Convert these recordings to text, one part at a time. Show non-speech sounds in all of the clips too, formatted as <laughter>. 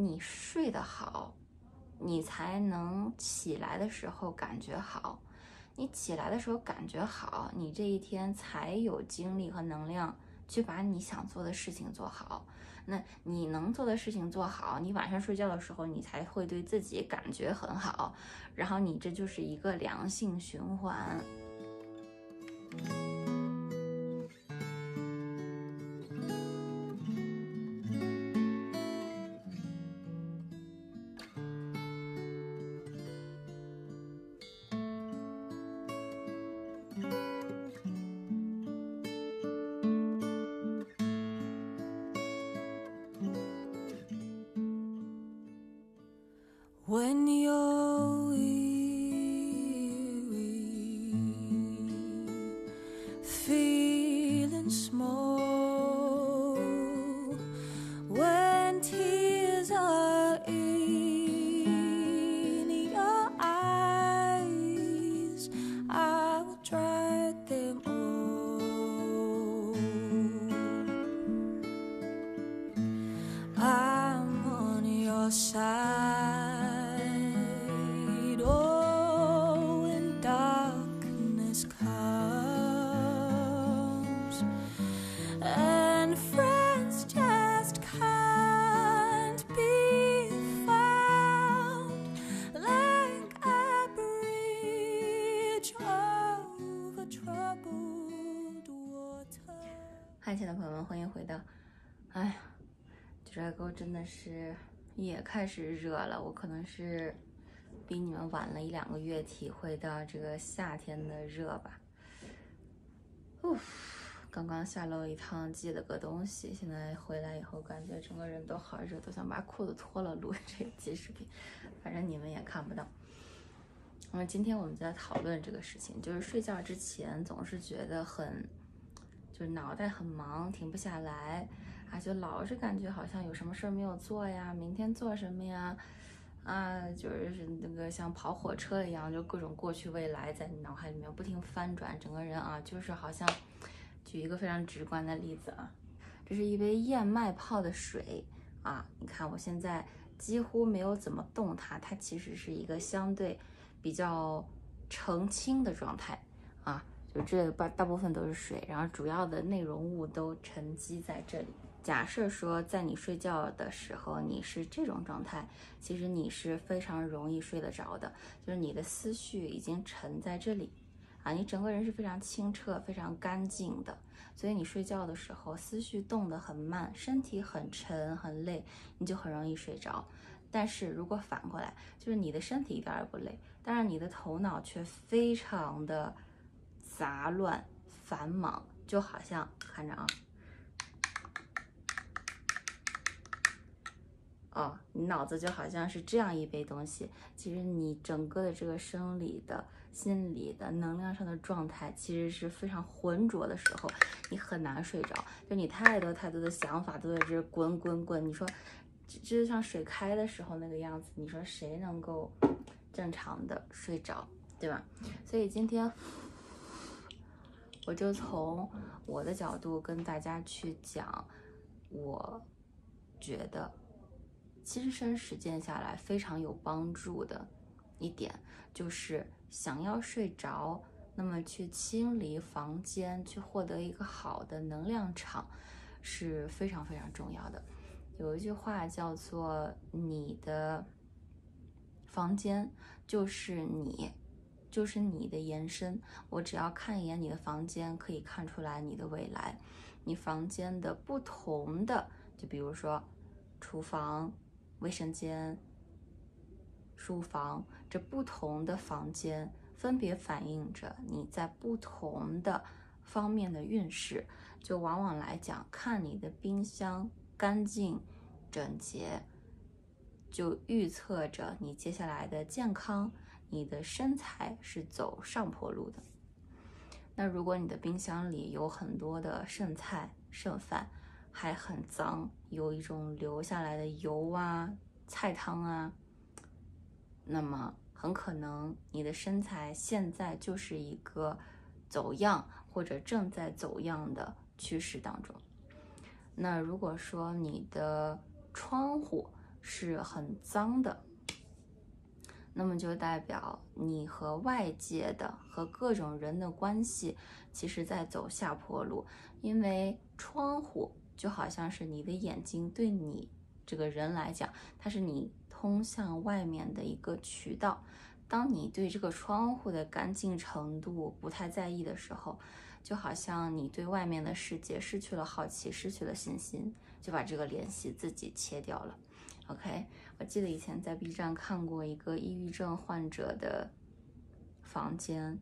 你睡得好，你才能起来的时候感觉好。你起来的时候感觉好，你这一天才有精力和能量去把你想做的事情做好。那你能做的事情做好，你晚上睡觉的时候，你才会对自己感觉很好。然后你这就是一个良性循环。也开始热了，我可能是比你们晚了一两个月体会到这个夏天的热吧。呜，刚刚下楼一趟寄了个东西，现在回来以后感觉整个人都好热，都想把裤子脱了录这个记视频，反正你们也看不到。那么今天我们在讨论这个事情，就是睡觉之前总是觉得很，就是脑袋很忙，停不下来啊，就老是感觉好像有什么事儿没有做呀，明天做什么呀？啊，就是那个像跑火车一样，就各种过去未来在你脑海里面不停翻转，整个人啊，就是好像，举一个非常直观的例子啊，这是一杯燕麦泡的水啊，你看我现在几乎没有怎么动它，它其实是一个相对比较澄清的状态啊，就这大大部分都是水，然后主要的内容物都沉积在这里。假设说在你睡觉的时候你是这种状态，其实你是非常容易睡得着的，就是你的思绪已经沉在这里啊，你整个人是非常清澈、非常干净的，所以你睡觉的时候思绪动得很慢，身体很沉很累，你就很容易睡着。但是如果反过来，就是你的身体一点也不累，但是你的头脑却非常的杂乱繁忙，就好像看着啊。哦，你脑子就好像是这样一杯东西，其实你整个的这个生理的、心理的、能量上的状态，其实是非常浑浊的时候，你很难睡着。就你太多太多的想法都在这滚滚滚，你说，这就像水开的时候那个样子，你说谁能够正常的睡着，对吧？所以今天我就从我的角度跟大家去讲，我觉得。亲身实践下来非常有帮助的一点，就是想要睡着，那么去清理房间，去获得一个好的能量场，是非常非常重要的。有一句话叫做“你的房间就是你，就是你的延伸”。我只要看一眼你的房间，可以看出来你的未来。你房间的不同的，就比如说厨房。卫生间、书房，这不同的房间分别反映着你在不同的方面的运势。就往往来讲，看你的冰箱干净整洁，就预测着你接下来的健康，你的身材是走上坡路的。那如果你的冰箱里有很多的剩菜剩饭，还很脏，有一种留下来的油啊、菜汤啊，那么很可能你的身材现在就是一个走样或者正在走样的趋势当中。那如果说你的窗户是很脏的，那么就代表你和外界的和各种人的关系，其实在走下坡路。因为窗户就好像是你的眼睛，对你这个人来讲，它是你通向外面的一个渠道。当你对这个窗户的干净程度不太在意的时候，就好像你对外面的世界失去了好奇，失去了信心，就把这个联系自己切掉了。OK，我记得以前在 B 站看过一个抑郁症患者的房间，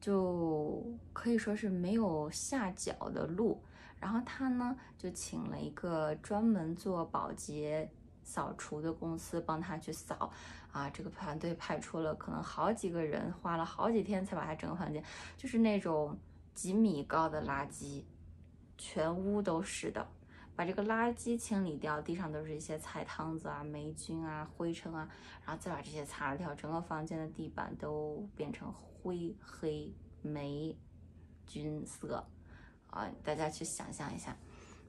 就可以说是没有下脚的路。然后他呢就请了一个专门做保洁、扫除的公司帮他去扫。啊，这个团队派出了可能好几个人，花了好几天才把他整个房间，就是那种几米高的垃圾，全屋都是的。把这个垃圾清理掉，地上都是一些菜汤子啊、霉菌啊、灰尘啊，然后再把这些擦掉，整个房间的地板都变成灰黑霉菌色啊！大家去想象一下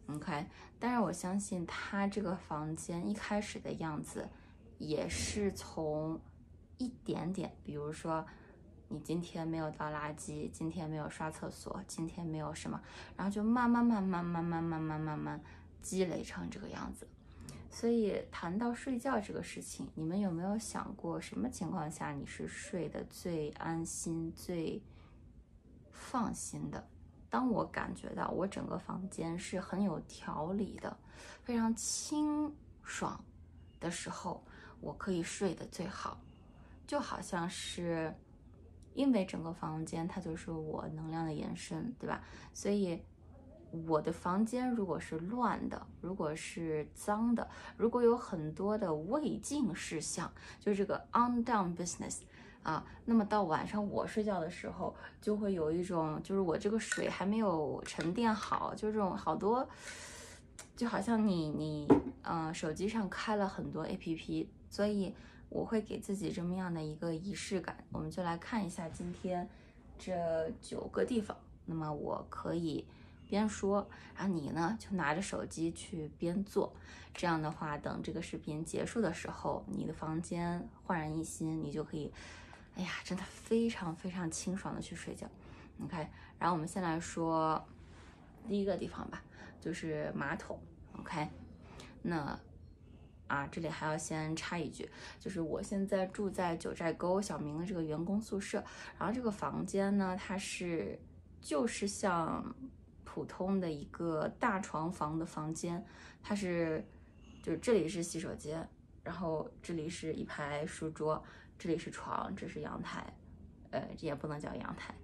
，OK。但是我相信他这个房间一开始的样子，也是从一点点，比如说你今天没有倒垃圾，今天没有刷厕所，今天没有什么，然后就慢慢慢慢慢慢慢慢慢慢。积累成这个样子，所以谈到睡觉这个事情，你们有没有想过什么情况下你是睡得最安心、最放心的？当我感觉到我整个房间是很有条理的、非常清爽的时候，我可以睡得最好，就好像是因为整个房间它就是我能量的延伸，对吧？所以。我的房间如果是乱的，如果是脏的，如果有很多的未尽事项，就这个 undone business 啊，那么到晚上我睡觉的时候，就会有一种，就是我这个水还没有沉淀好，就这种好多，就好像你你嗯手机上开了很多 A P P，所以我会给自己这么样的一个仪式感。我们就来看一下今天这九个地方，那么我可以。边说，然后你呢就拿着手机去边做，这样的话，等这个视频结束的时候，你的房间焕然一新，你就可以，哎呀，真的非常非常清爽的去睡觉。OK，然后我们先来说第一个地方吧，就是马桶。OK，那啊，这里还要先插一句，就是我现在住在九寨沟小明的这个员工宿舍，然后这个房间呢，它是就是像。普通的一个大床房的房间，它是，就是这里是洗手间，然后这里是一排书桌，这里是床，这是阳台，呃，这也不能叫阳台，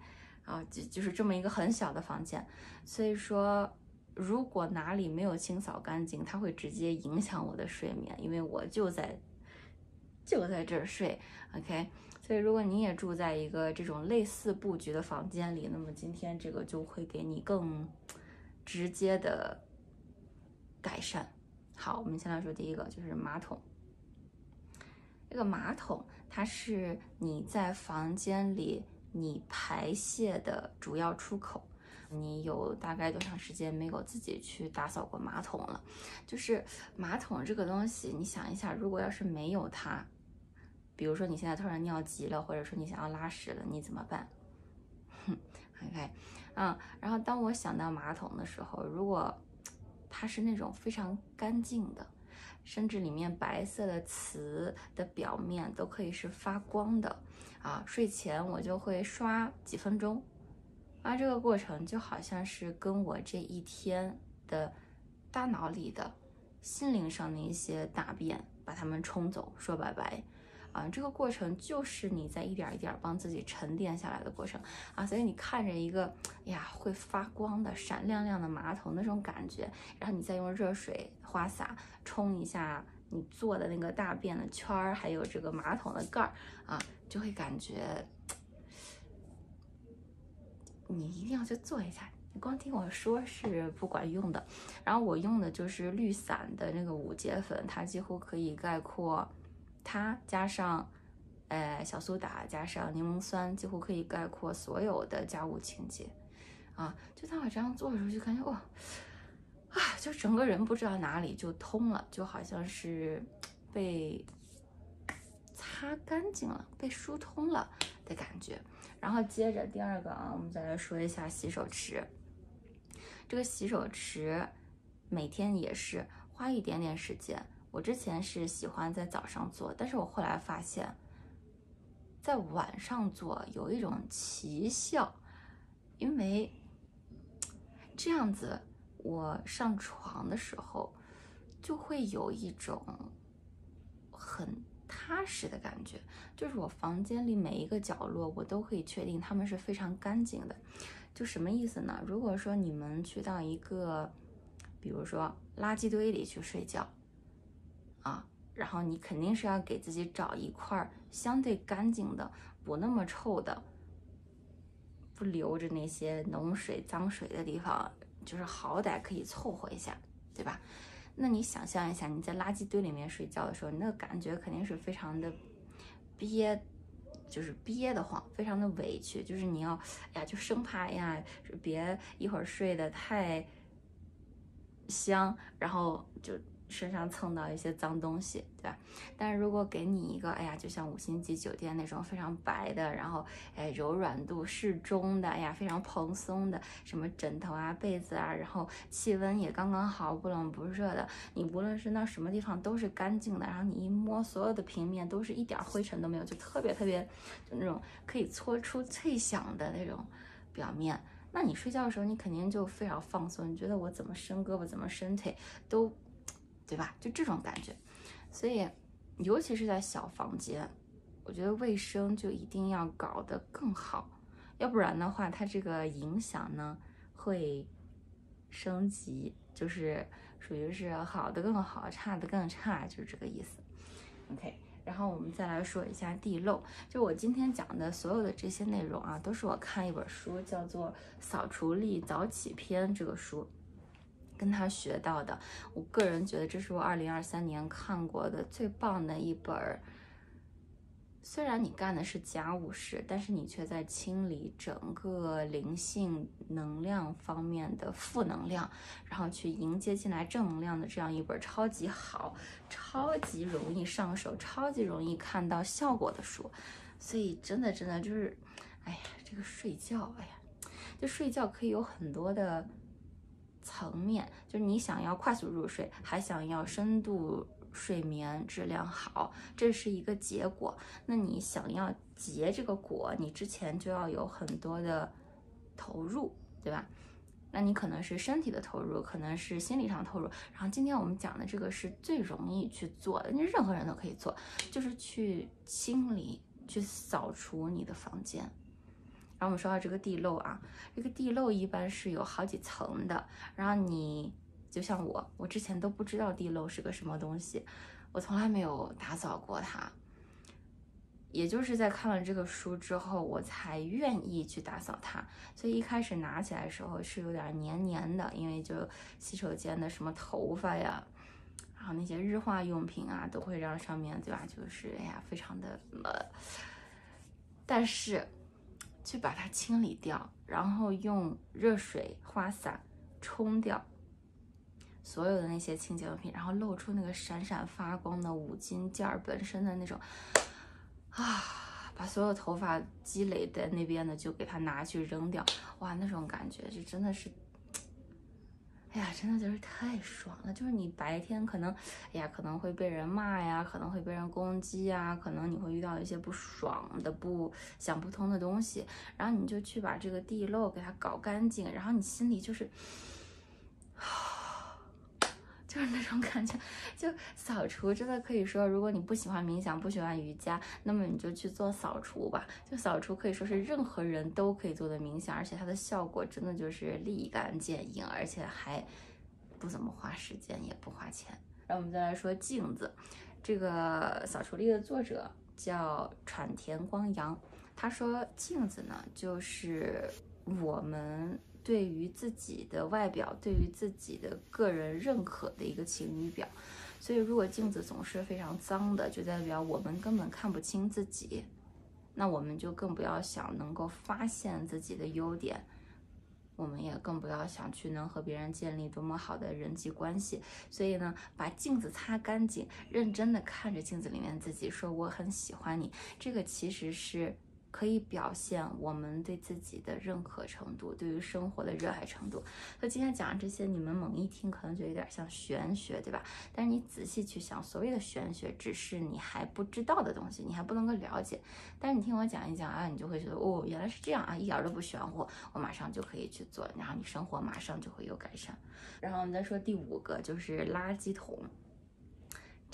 啊，就就是这么一个很小的房间，所以说，如果哪里没有清扫干净，它会直接影响我的睡眠，因为我就在，就在这儿睡，OK。所以，如果你也住在一个这种类似布局的房间里，那么今天这个就会给你更直接的改善。好，我们先来说第一个，就是马桶。这个马桶它是你在房间里你排泄的主要出口。你有大概多长时间没有自己去打扫过马桶了？就是马桶这个东西，你想一下，如果要是没有它。比如说你现在突然尿急了，或者说你想要拉屎了，你怎么办？哼，OK，嗯，然后当我想到马桶的时候，如果它是那种非常干净的，甚至里面白色的瓷的表面都可以是发光的啊，睡前我就会刷几分钟，啊，这个过程就好像是跟我这一天的大脑里的心灵上的一些大便把它们冲走，说拜拜。啊，这个过程就是你在一点一点帮自己沉淀下来的过程啊，所以你看着一个呀会发光的闪亮亮的马桶那种感觉，然后你再用热水花洒冲一下你做的那个大便的圈儿，还有这个马桶的盖儿啊，就会感觉你一定要去做一下。你光听我说是不管用的，然后我用的就是绿伞的那个五节粉，它几乎可以概括。它加上，呃，小苏打加上柠檬酸，几乎可以概括所有的家务清洁，啊，就当我这样做的时候，就感觉哇，啊，就整个人不知道哪里就通了，就好像是被擦干净了，被疏通了的感觉。然后接着第二个啊，我们再来说一下洗手池。这个洗手池每天也是花一点点时间。我之前是喜欢在早上做，但是我后来发现，在晚上做有一种奇效，因为这样子我上床的时候就会有一种很踏实的感觉，就是我房间里每一个角落我都可以确定它们是非常干净的。就什么意思呢？如果说你们去到一个，比如说垃圾堆里去睡觉。啊，然后你肯定是要给自己找一块相对干净的、不那么臭的、不留着那些脓水、脏水的地方，就是好歹可以凑合一下，对吧？那你想象一下，你在垃圾堆里面睡觉的时候，那个感觉肯定是非常的憋，就是憋得慌，非常的委屈，就是你要，哎呀，就生怕哎呀，别一会儿睡得太香，然后就。身上蹭到一些脏东西，对吧？但是如果给你一个，哎呀，就像五星级酒店那种非常白的，然后哎柔软度适中的，哎呀非常蓬松的，什么枕头啊、被子啊，然后气温也刚刚好，不冷不热的，你无论是那什么地方都是干净的，然后你一摸，所有的平面都是一点灰尘都没有，就特别特别，就那种可以搓出脆响的那种表面，那你睡觉的时候你肯定就非常放松，你觉得我怎么伸胳膊，怎么伸腿都。对吧？就这种感觉，所以尤其是在小房间，我觉得卫生就一定要搞得更好，要不然的话，它这个影响呢会升级，就是属于是好的更好，差的更差，就是这个意思。OK，然后我们再来说一下地漏，就我今天讲的所有的这些内容啊，都是我看一本书叫做《扫除力早起篇》这个书。跟他学到的，我个人觉得这是我二零二三年看过的最棒的一本儿。虽然你干的是家务事，但是你却在清理整个灵性能量方面的负能量，然后去迎接进来正能量的这样一本超级好、超级容易上手、超级容易看到效果的书。所以真的真的就是，哎呀，这个睡觉，哎呀，就睡觉可以有很多的。层面就是你想要快速入睡，还想要深度睡眠质量好，这是一个结果。那你想要结这个果，你之前就要有很多的投入，对吧？那你可能是身体的投入，可能是心理上投入。然后今天我们讲的这个是最容易去做的，你任何人都可以做，就是去清理、去扫除你的房间。然后我们说到这个地漏啊，这个地漏一般是有好几层的。然后你就像我，我之前都不知道地漏是个什么东西，我从来没有打扫过它。也就是在看了这个书之后，我才愿意去打扫它。所以一开始拿起来的时候是有点黏黏的，因为就洗手间的什么头发呀，然后那些日化用品啊，都会让上面对吧，就是哎呀，非常的呃，但是。去把它清理掉，然后用热水花洒冲掉所有的那些清洁用品，然后露出那个闪闪发光的五金件儿本身的那种啊，把所有头发积累在那边的就给它拿去扔掉，哇，那种感觉就真的是。哎呀，真的就是太爽了！就是你白天可能，哎呀，可能会被人骂呀，可能会被人攻击呀，可能你会遇到一些不爽的、不想不通的东西，然后你就去把这个地漏给它搞干净，然后你心里就是。就是那种感觉，就扫除真的可以说，如果你不喜欢冥想，不喜欢瑜伽，那么你就去做扫除吧。就扫除可以说是任何人都可以做的冥想，而且它的效果真的就是立竿见影，而且还不怎么花时间，也不花钱。然后我们再来说镜子，这个扫除力的作者叫喘田光阳，他说镜子呢，就是我们。对于自己的外表，对于自己的个人认可的一个晴雨表，所以如果镜子总是非常脏的，就代表我们根本看不清自己，那我们就更不要想能够发现自己的优点，我们也更不要想去能和别人建立多么好的人际关系。所以呢，把镜子擦干净，认真的看着镜子里面自己，说我很喜欢你。这个其实是。可以表现我们对自己的认可程度，对于生活的热爱程度。那今天讲的这些，你们猛一听可能就有点像玄学，对吧？但是你仔细去想，所谓的玄学，只是你还不知道的东西，你还不能够了解。但是你听我讲一讲啊，你就会觉得哦，原来是这样啊，一点都不玄乎，我马上就可以去做，然后你生活马上就会有改善。然后我们再说第五个，就是垃圾桶。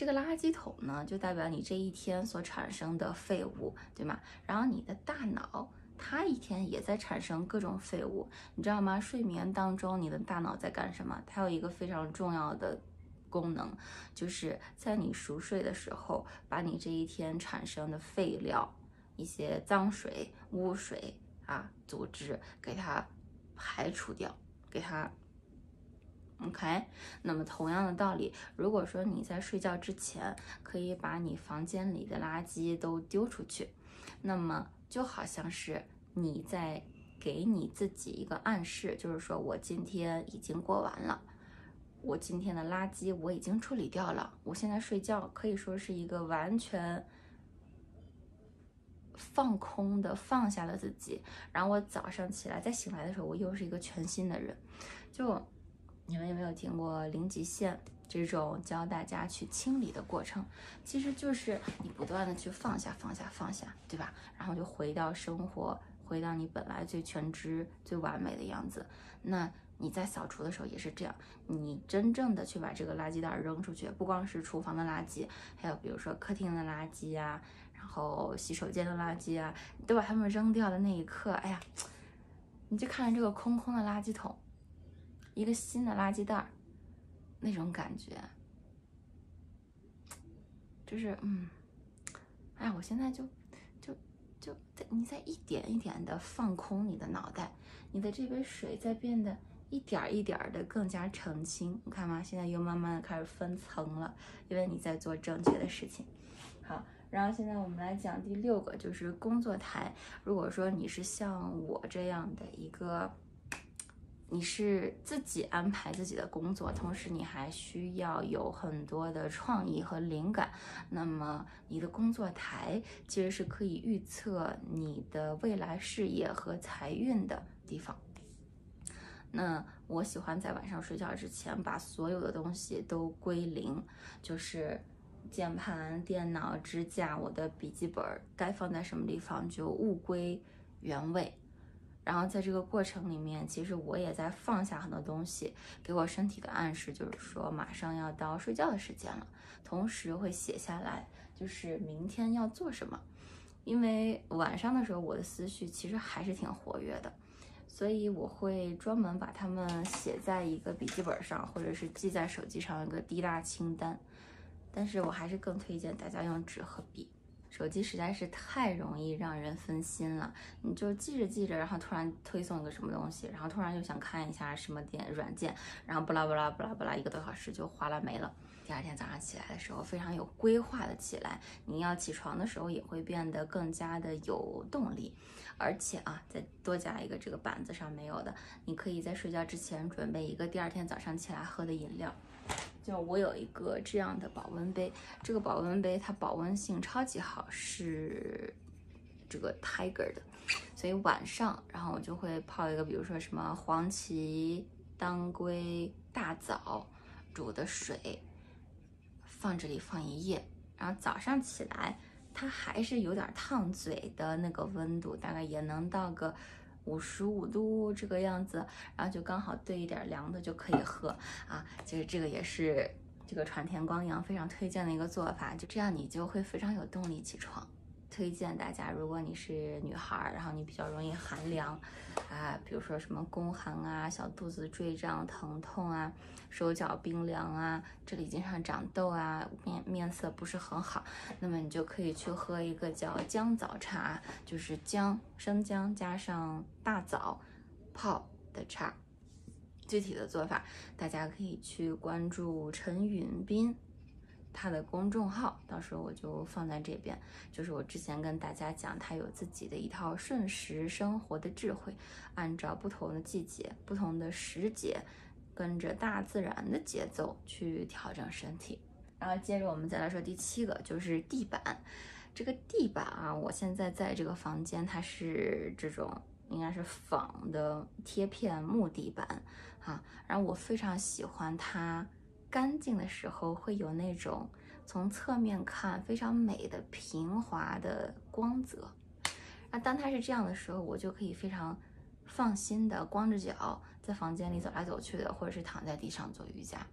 这个垃圾桶呢，就代表你这一天所产生的废物，对吗？然后你的大脑，它一天也在产生各种废物，你知道吗？睡眠当中，你的大脑在干什么？它有一个非常重要的功能，就是在你熟睡的时候，把你这一天产生的废料、一些脏水、污水啊、组织，给它排除掉，给它。OK，那么同样的道理，如果说你在睡觉之前可以把你房间里的垃圾都丢出去，那么就好像是你在给你自己一个暗示，就是说我今天已经过完了，我今天的垃圾我已经处理掉了，我现在睡觉可以说是一个完全放空的放下了自己，然后我早上起来再醒来的时候，我又是一个全新的人，就。你们有没有听过零极限这种教大家去清理的过程？其实就是你不断的去放下、放下、放下，对吧？然后就回到生活，回到你本来最全知、最完美的样子。那你在扫除的时候也是这样，你真正的去把这个垃圾袋扔出去，不光是厨房的垃圾，还有比如说客厅的垃圾啊，然后洗手间的垃圾啊，都把它们扔掉的那一刻，哎呀，你就看着这个空空的垃圾桶。一个新的垃圾袋儿，那种感觉，就是嗯，哎，我现在就就就在你在一点一点的放空你的脑袋，你的这杯水在变得一点一点的更加澄清，你看吗？现在又慢慢的开始分层了，因为你在做正确的事情。好，然后现在我们来讲第六个，就是工作台。如果说你是像我这样的一个。你是自己安排自己的工作，同时你还需要有很多的创意和灵感。那么你的工作台其实是可以预测你的未来事业和财运的地方。那我喜欢在晚上睡觉之前把所有的东西都归零，就是键盘、电脑、支架、我的笔记本该放在什么地方就物归原位。然后在这个过程里面，其实我也在放下很多东西，给我身体的暗示就是说马上要到睡觉的时间了。同时会写下来，就是明天要做什么。因为晚上的时候我的思绪其实还是挺活跃的，所以我会专门把它们写在一个笔记本上，或者是记在手机上一个滴答清单。但是我还是更推荐大家用纸和笔。手机实在是太容易让人分心了，你就记着记着，然后突然推送一个什么东西，然后突然又想看一下什么点软件，然后巴拉巴拉巴拉巴拉一个多小时就哗啦没了。第二天早上起来的时候非常有规划的起来，你要起床的时候也会变得更加的有动力。而且啊，再多加一个这个板子上没有的，你可以在睡觉之前准备一个第二天早上起来喝的饮料。就我有一个这样的保温杯，这个保温杯它保温性超级好，是这个 Tiger 的，所以晚上，然后我就会泡一个，比如说什么黄芪、当归、大枣煮的水，放这里放一夜，然后早上起来，它还是有点烫嘴的那个温度，大概也能到个。五十五度这个样子，然后就刚好兑一点凉的就可以喝啊。就是这个也是这个传田光阳非常推荐的一个做法，就这样你就会非常有动力起床。推荐大家，如果你是女孩，然后你比较容易寒凉，啊，比如说什么宫寒啊、小肚子坠胀、疼痛啊、手脚冰凉啊、这里经常长痘啊、面面色不是很好，那么你就可以去喝一个叫姜枣茶，就是姜、生姜加上大枣泡的茶。具体的做法，大家可以去关注陈允斌。他的公众号，到时候我就放在这边。就是我之前跟大家讲，他有自己的一套顺时生活的智慧，按照不同的季节、不同的时节，跟着大自然的节奏去调整身体。然后接着我们再来说第七个，就是地板。这个地板啊，我现在在这个房间，它是这种应该是仿的贴片木地板哈。然后我非常喜欢它。干净的时候会有那种从侧面看非常美的平滑的光泽，那当它是这样的时候，我就可以非常放心的光着脚在房间里走来走去的，或者是躺在地上做瑜伽。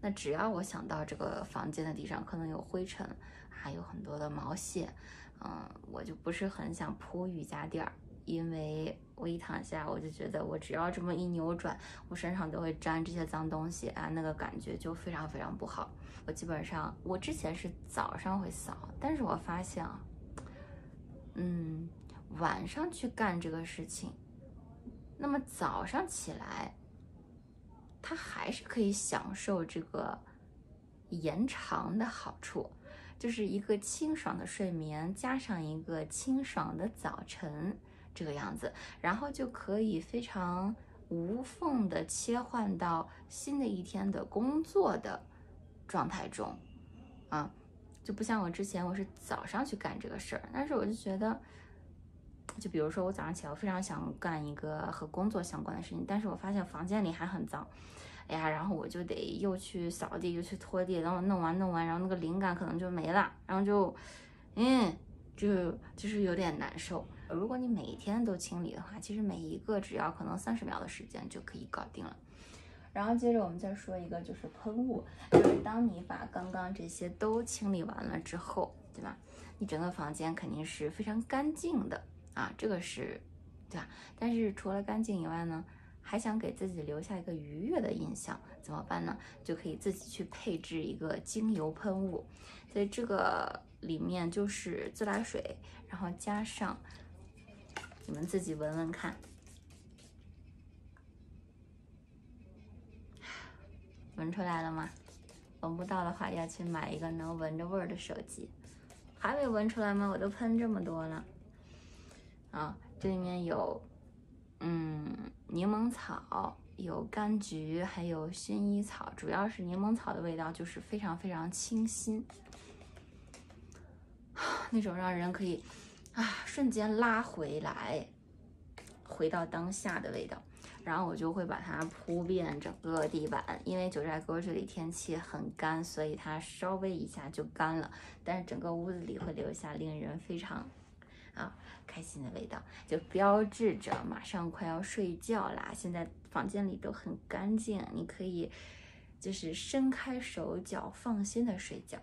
那只要我想到这个房间的地上可能有灰尘，还有很多的毛屑，嗯，我就不是很想铺瑜伽垫儿。因为我一躺下，我就觉得我只要这么一扭转，我身上都会沾这些脏东西啊，那个感觉就非常非常不好。我基本上，我之前是早上会扫，但是我发现啊，嗯，晚上去干这个事情，那么早上起来，他还是可以享受这个延长的好处，就是一个清爽的睡眠加上一个清爽的早晨。这个样子，然后就可以非常无缝的切换到新的一天的工作的状态中，啊，就不像我之前我是早上去干这个事儿，但是我就觉得，就比如说我早上起来，我非常想干一个和工作相关的事情，但是我发现房间里还很脏，哎呀，然后我就得又去扫地又去拖地，然后弄完弄完，然后那个灵感可能就没了，然后就，嗯，就就是有点难受。如果你每天都清理的话，其实每一个只要可能三十秒的时间就可以搞定了。然后接着我们再说一个，就是喷雾，就是当你把刚刚这些都清理完了之后，对吧？你整个房间肯定是非常干净的啊，这个是，对吧？但是除了干净以外呢，还想给自己留下一个愉悦的印象，怎么办呢？就可以自己去配置一个精油喷雾，所以这个里面就是自来水，然后加上。你们自己闻闻看，闻出来了吗？闻不到的话，要去买一个能闻着味儿的手机。还没闻出来吗？我都喷这么多了。啊，这里面有，嗯，柠檬草，有柑橘，还有薰衣草，主要是柠檬草的味道，就是非常非常清新，那种让人可以。啊，瞬间拉回来，回到当下的味道，然后我就会把它铺遍整个地板。因为九寨沟这里天气很干，所以它稍微一下就干了，但是整个屋子里会留下令人非常啊开心的味道，就标志着马上快要睡觉啦。现在房间里都很干净，你可以就是伸开手脚，放心的睡觉。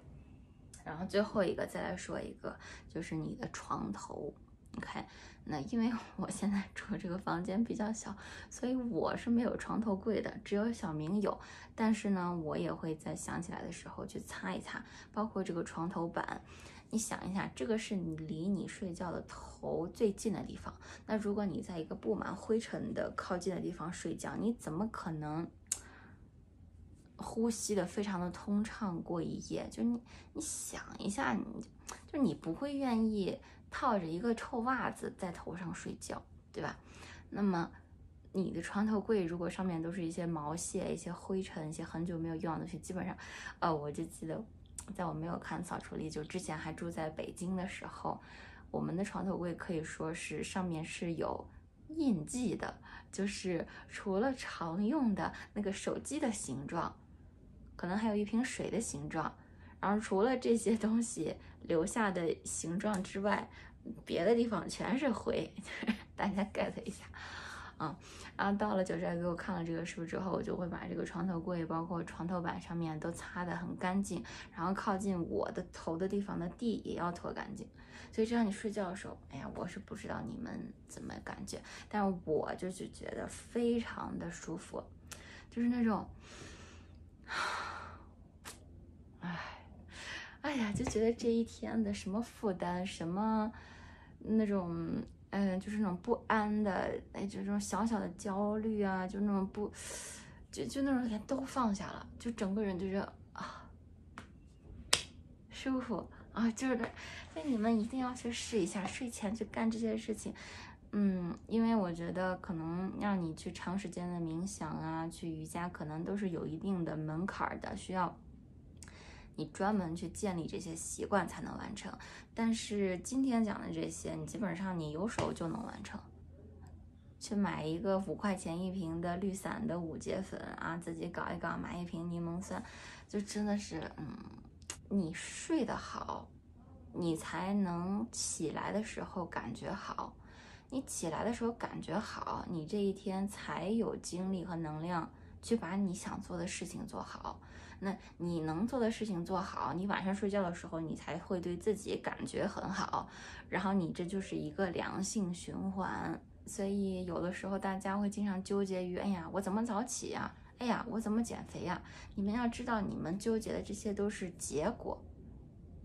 然后最后一个再来说一个，就是你的床头。OK，那因为 <laughs> 我现在住这个房间比较小，所以我是没有床头柜的，只有小明有。但是呢，我也会在想起来的时候去擦一擦，包括这个床头板。你想一下，这个是你离你睡觉的头最近的地方。那如果你在一个布满灰尘的靠近的地方睡觉，你怎么可能？呼吸的非常的通畅过一夜，就你你想一下，你就你不会愿意套着一个臭袜子在头上睡觉，对吧？那么你的床头柜如果上面都是一些毛屑、一些灰尘、一些很久没有用的东西，基本上，呃，我就记得在我没有看扫除力，就之前还住在北京的时候，我们的床头柜可以说是上面是有印记的，就是除了常用的那个手机的形状。可能还有一瓶水的形状，然后除了这些东西留下的形状之外，别的地方全是灰，<laughs> 大家 get 一下，啊，然后到了九寨给我看了这个书之后，我就会把这个床头柜，包括床头板上面都擦得很干净，然后靠近我的头的地方的地也要拖干净，所以这样你睡觉的时候，哎呀，我是不知道你们怎么感觉，但是我就是觉得非常的舒服，就是那种。哎呀，就觉得这一天的什么负担，什么那种，嗯，就是那种不安的，哎，就这种小小的焦虑啊，就那种不，就就那种都放下了，就整个人就是啊，舒服啊，就是，所以你们一定要去试一下，睡前去干这些事情。嗯，因为我觉得可能让你去长时间的冥想啊，去瑜伽，可能都是有一定的门槛的，需要你专门去建立这些习惯才能完成。但是今天讲的这些，你基本上你有手就能完成。去买一个五块钱一瓶的绿伞的五节粉啊，自己搞一搞，买一瓶柠檬酸，就真的是，嗯，你睡得好，你才能起来的时候感觉好。你起来的时候感觉好，你这一天才有精力和能量去把你想做的事情做好。那你能做的事情做好，你晚上睡觉的时候你才会对自己感觉很好，然后你这就是一个良性循环。所以有的时候大家会经常纠结于，哎呀，我怎么早起呀？哎呀，我怎么减肥呀？你们要知道，你们纠结的这些都是结果，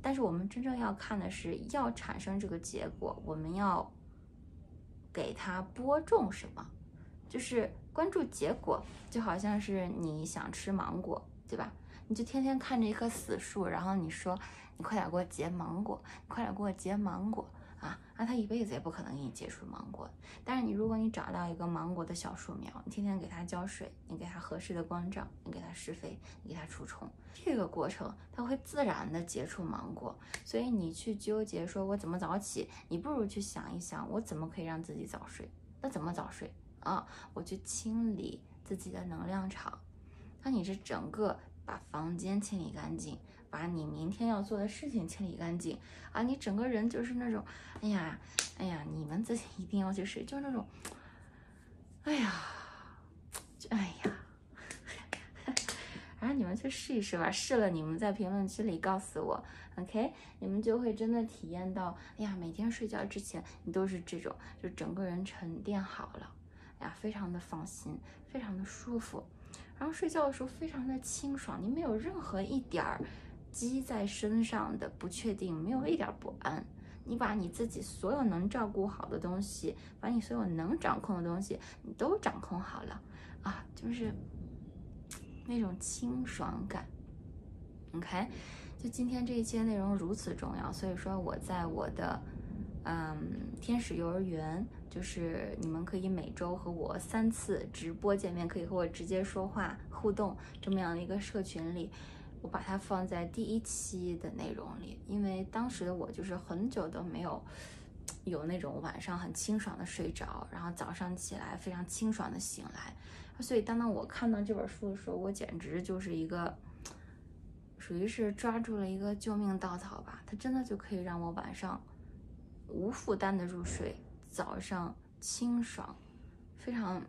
但是我们真正要看的是，要产生这个结果，我们要给它播种什么？就是关注结果，就好像是你想吃芒果，对吧？你就天天看着一棵死树，然后你说，你快点给我结芒果，你快点给我结芒果。啊，那他一辈子也不可能给你结出芒果。但是你，如果你找到一个芒果的小树苗，你天天给它浇水，你给它合适的光照，你给它施肥，你给它除虫，这个过程它会自然的结出芒果。所以你去纠结说我怎么早起，你不如去想一想，我怎么可以让自己早睡？那怎么早睡啊？我去清理自己的能量场。当你这整个把房间清理干净。把你明天要做的事情清理干净啊！你整个人就是那种，哎呀，哎呀，你们自己一定要去试，就是那种，哎呀，哎呀，反 <laughs> 正你们去试一试吧。试了，你们在评论区里告诉我，OK？你们就会真的体验到，哎呀，每天睡觉之前你都是这种，就整个人沉淀好了，哎呀，非常的放心，非常的舒服，然后睡觉的时候非常的清爽，你没有任何一点儿。积在身上的不确定，没有一点不安。你把你自己所有能照顾好的东西，把你所有能掌控的东西，你都掌控好了啊，就是那种清爽感。OK，就今天这一期内容如此重要，所以说我在我的嗯天使幼儿园，就是你们可以每周和我三次直播见面，可以和我直接说话互动这么样的一个社群里。我把它放在第一期的内容里，因为当时的我就是很久都没有有那种晚上很清爽的睡着，然后早上起来非常清爽的醒来，所以当当我看到这本书的时候，我简直就是一个属于是抓住了一个救命稻草吧，它真的就可以让我晚上无负担的入睡，早上清爽，非常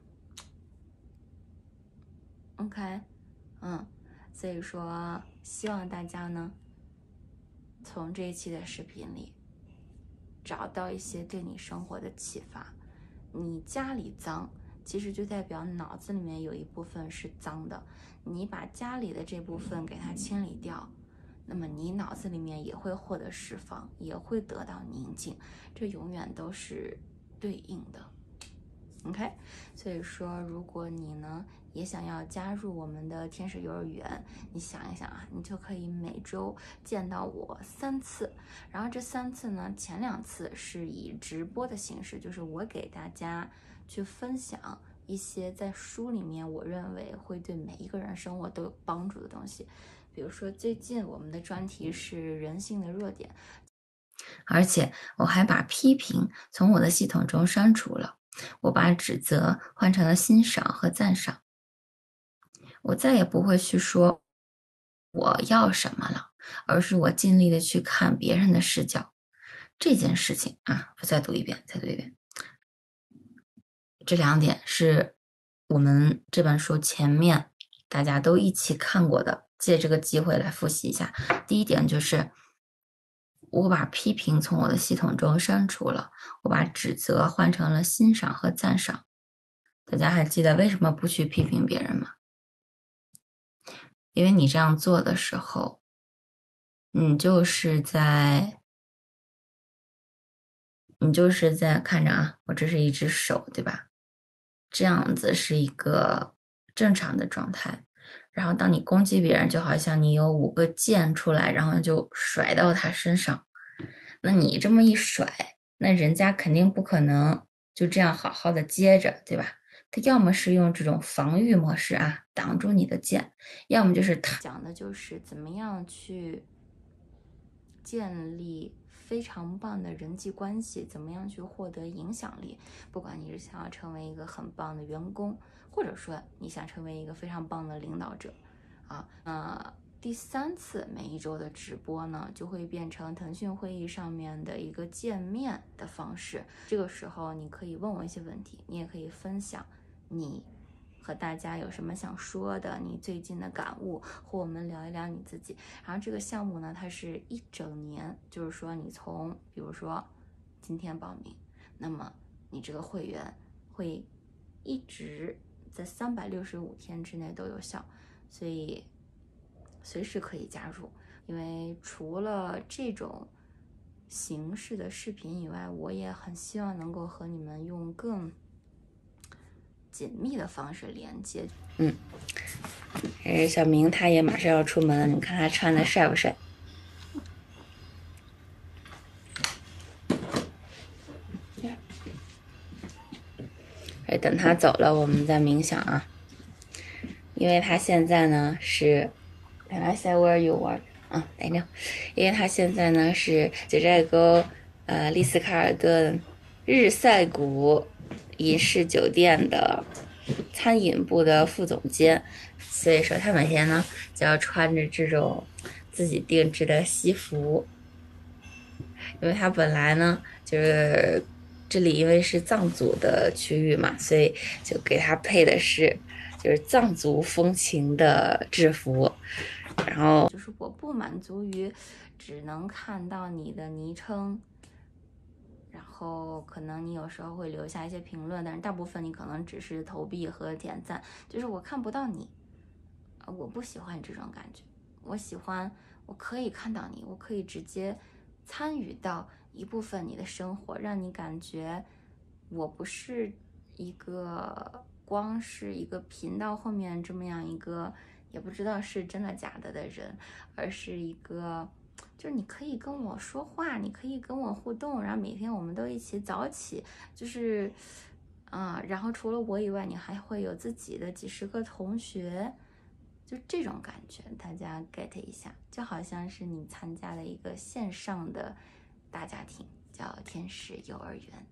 OK，嗯。所以说，希望大家呢，从这一期的视频里找到一些对你生活的启发。你家里脏，其实就代表脑子里面有一部分是脏的。你把家里的这部分给它清理掉，那么你脑子里面也会获得释放，也会得到宁静。这永远都是对应的。OK，所以说，如果你呢？也想要加入我们的天使幼儿园，你想一想啊，你就可以每周见到我三次。然后这三次呢，前两次是以直播的形式，就是我给大家去分享一些在书里面我认为会对每一个人生活都有帮助的东西。比如说最近我们的专题是人性的弱点，而且我还把批评从我的系统中删除了，我把指责换成了欣赏和赞赏。我再也不会去说我要什么了，而是我尽力的去看别人的视角。这件事情啊，我再读一遍，再读一遍。这两点是我们这本书前面大家都一起看过的，借这个机会来复习一下。第一点就是我把批评从我的系统中删除了，我把指责换成了欣赏和赞赏。大家还记得为什么不去批评别人吗？因为你这样做的时候，你就是在，你就是在看着啊，我这是一只手，对吧？这样子是一个正常的状态。然后当你攻击别人，就好像你有五个箭出来，然后就甩到他身上。那你这么一甩，那人家肯定不可能就这样好好的接着，对吧？他要么是用这种防御模式啊，挡住你的剑，要么就是他讲的就是怎么样去建立非常棒的人际关系，怎么样去获得影响力。不管你是想要成为一个很棒的员工，或者说你想成为一个非常棒的领导者，啊，那第三次每一周的直播呢，就会变成腾讯会议上面的一个见面的方式。这个时候你可以问我一些问题，你也可以分享。你和大家有什么想说的？你最近的感悟，和我们聊一聊你自己。然后这个项目呢，它是一整年，就是说你从比如说今天报名，那么你这个会员会一直在三百六十五天之内都有效，所以随时可以加入。因为除了这种形式的视频以外，我也很希望能够和你们用更。紧密的方式连接，嗯，哎，小明他也马上要出门了，你看他穿的帅不帅？哎，等他走了，我们再冥想啊，因为他现在呢是，Can I say where you are？啊，来妞，因为他现在呢是九寨沟呃丽思卡尔顿日赛谷。银饰酒店的餐饮部的副总监，所以说他每天呢就要穿着这种自己定制的西服，因为他本来呢就是这里因为是藏族的区域嘛，所以就给他配的是就是藏族风情的制服，然后就是我不满足于只能看到你的昵称。后可能你有时候会留下一些评论，但是大部分你可能只是投币和点赞，就是我看不到你，啊，我不喜欢这种感觉，我喜欢我可以看到你，我可以直接参与到一部分你的生活，让你感觉我不是一个光是一个频道后面这么样一个也不知道是真的假的的人，而是一个。就是你可以跟我说话，你可以跟我互动，然后每天我们都一起早起，就是，啊，然后除了我以外，你还会有自己的几十个同学，就这种感觉，大家 get 一下，就好像是你参加了一个线上的大家庭，叫天使幼儿园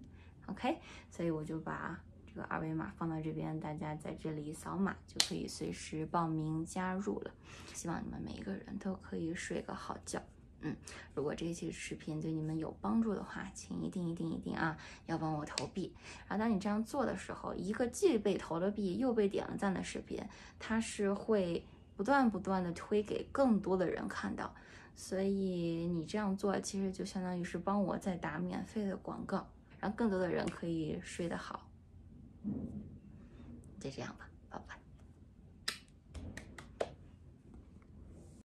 ，OK，所以我就把这个二维码放到这边，大家在这里扫码就可以随时报名加入了。希望你们每一个人都可以睡个好觉。嗯，如果这期视频对你们有帮助的话，请一定一定一定啊，要帮我投币。然后当你这样做的时候，一个既被投了币又被点了赞的视频，它是会不断不断的推给更多的人看到。所以你这样做其实就相当于是帮我在打免费的广告，让更多的人可以睡得好。就这样吧，拜拜。